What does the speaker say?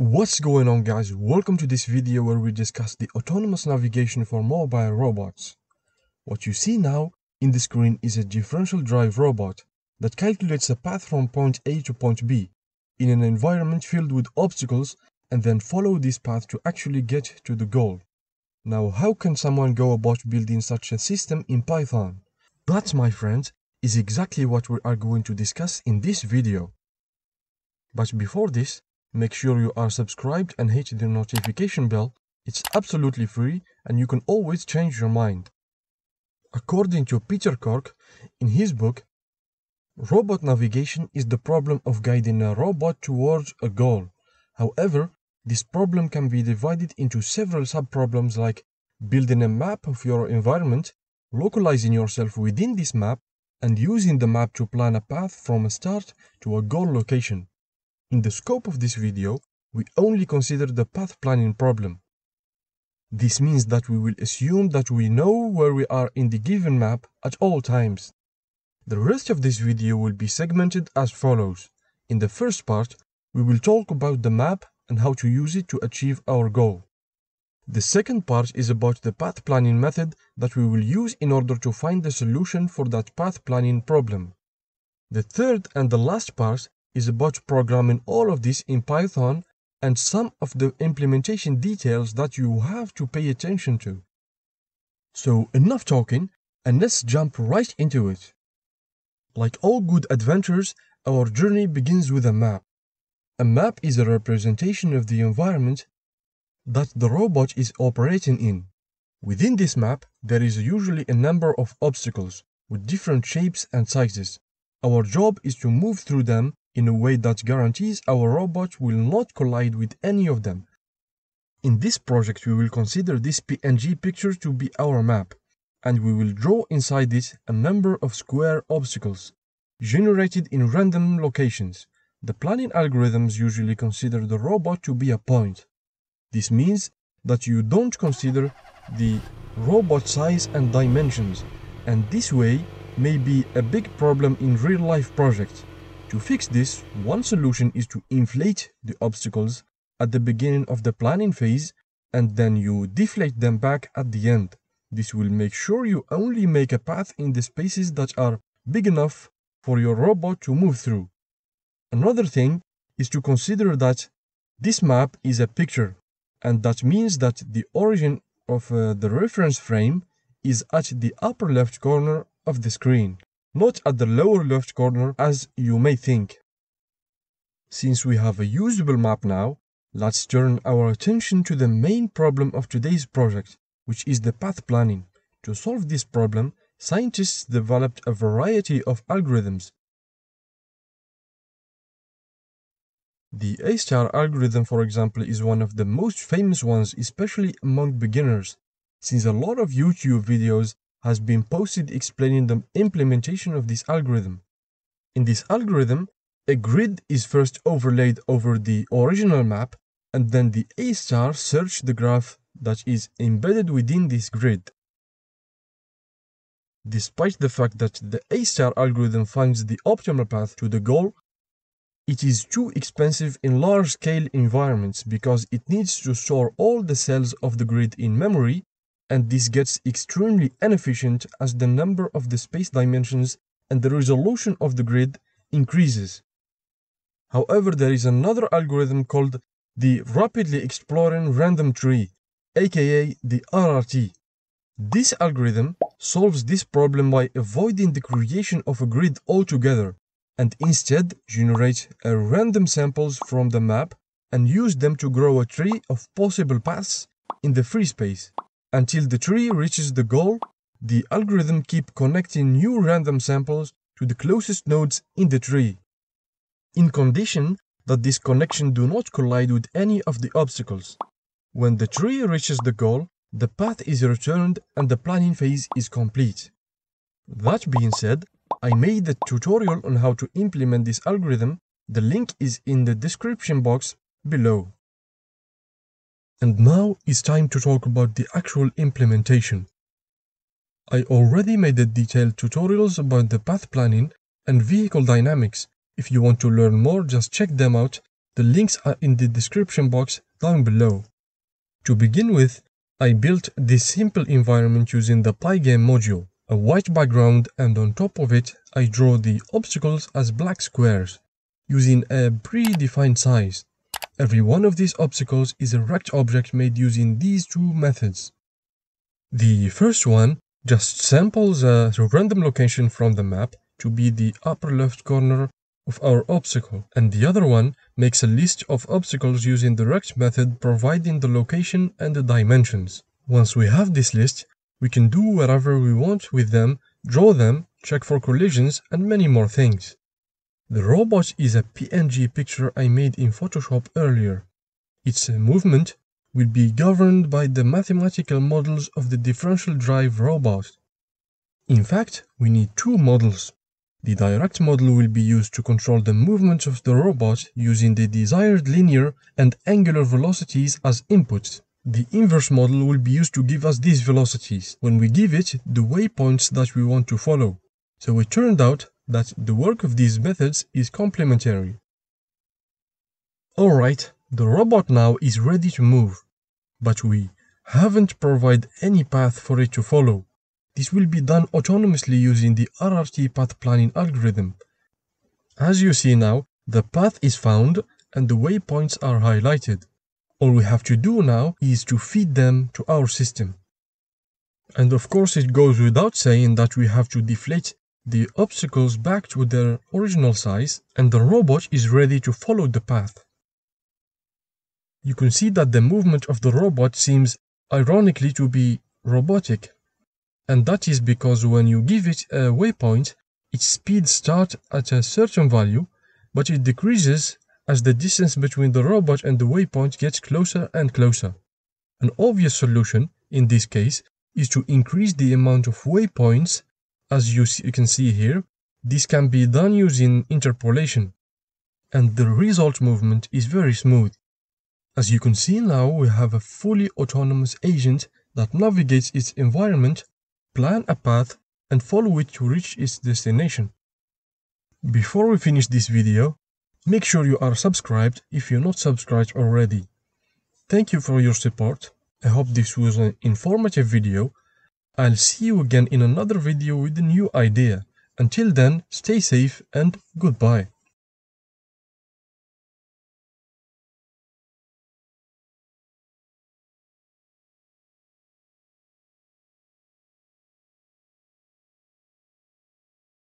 What's going on guys, welcome to this video where we discuss the autonomous navigation for mobile robots. What you see now in the screen is a differential drive robot that calculates a path from point A to point B in an environment filled with obstacles and then follow this path to actually get to the goal. Now how can someone go about building such a system in Python? That my friends is exactly what we are going to discuss in this video. But before this, Make sure you are subscribed and hit the notification bell. It's absolutely free and you can always change your mind. According to Peter Corke, in his book, robot navigation is the problem of guiding a robot towards a goal. However, this problem can be divided into several subproblems like building a map of your environment, localizing yourself within this map, and using the map to plan a path from a start to a goal location. In the scope of this video, we only consider the path planning problem. This means that we will assume that we know where we are in the given map at all times. The rest of this video will be segmented as follows. In the first part, we will talk about the map and how to use it to achieve our goal. The second part is about the path planning method that we will use in order to find the solution for that path planning problem. The third and the last part is about programming all of this in Python and some of the implementation details that you have to pay attention to. So enough talking and let's jump right into it. Like all good adventures, our journey begins with a map. A map is a representation of the environment that the robot is operating in. Within this map, there is usually a number of obstacles with different shapes and sizes. Our job is to move through them in a way that guarantees our robot will not collide with any of them. In this project we will consider this PNG picture to be our map, and we will draw inside it a number of square obstacles, generated in random locations. The planning algorithms usually consider the robot to be a point. This means that you don't consider the robot size and dimensions, and this way may be a big problem in real-life projects. To fix this, one solution is to inflate the obstacles at the beginning of the planning phase and then you deflate them back at the end. This will make sure you only make a path in the spaces that are big enough for your robot to move through. Another thing is to consider that this map is a picture and that means that the origin of uh, the reference frame is at the upper left corner of the screen not at the lower left corner as you may think. Since we have a usable map now, let's turn our attention to the main problem of today's project, which is the path planning. To solve this problem, scientists developed a variety of algorithms. The A-star algorithm, for example, is one of the most famous ones, especially among beginners, since a lot of YouTube videos has been posted explaining the implementation of this algorithm. In this algorithm, a grid is first overlaid over the original map and then the A-star search the graph that is embedded within this grid. Despite the fact that the A-star algorithm finds the optimal path to the goal, it is too expensive in large-scale environments because it needs to store all the cells of the grid in memory and this gets extremely inefficient as the number of the space dimensions and the resolution of the grid increases. However, there is another algorithm called the Rapidly Exploring Random Tree, aka the RRT. This algorithm solves this problem by avoiding the creation of a grid altogether and instead generates a random samples from the map and use them to grow a tree of possible paths in the free space. Until the tree reaches the goal, the algorithm keep connecting new random samples to the closest nodes in the tree, in condition that this connection do not collide with any of the obstacles. When the tree reaches the goal, the path is returned and the planning phase is complete. That being said, I made a tutorial on how to implement this algorithm. The link is in the description box below. And now it's time to talk about the actual implementation. I already made the detailed tutorials about the path planning and vehicle dynamics. If you want to learn more, just check them out. The links are in the description box down below. To begin with, I built this simple environment using the Pygame module, a white background and on top of it I draw the obstacles as black squares, using a predefined size. Every one of these obstacles is a rect object made using these two methods. The first one just samples a random location from the map to be the upper left corner of our obstacle, and the other one makes a list of obstacles using the rect method providing the location and the dimensions. Once we have this list, we can do whatever we want with them, draw them, check for collisions, and many more things. The robot is a PNG picture I made in Photoshop earlier. Its movement will be governed by the mathematical models of the differential drive robot. In fact, we need two models. The direct model will be used to control the movements of the robot using the desired linear and angular velocities as inputs. The inverse model will be used to give us these velocities when we give it the waypoints that we want to follow. So it turned out that the work of these methods is complementary. Alright, the robot now is ready to move, but we haven't provided any path for it to follow. This will be done autonomously using the RRT path planning algorithm. As you see now, the path is found and the waypoints are highlighted. All we have to do now is to feed them to our system. And of course it goes without saying that we have to deflate the obstacles back to their original size and the robot is ready to follow the path. You can see that the movement of the robot seems ironically to be robotic. And that is because when you give it a waypoint, its speed starts at a certain value, but it decreases as the distance between the robot and the waypoint gets closer and closer. An obvious solution, in this case, is to increase the amount of waypoints as you, see, you can see here. This can be done using interpolation, and the result movement is very smooth. As you can see now, we have a fully autonomous agent that navigates its environment, plan a path, and follow it to reach its destination. Before we finish this video, Make sure you are subscribed if you're not subscribed already. Thank you for your support. I hope this was an informative video. I'll see you again in another video with a new idea. Until then, stay safe and goodbye.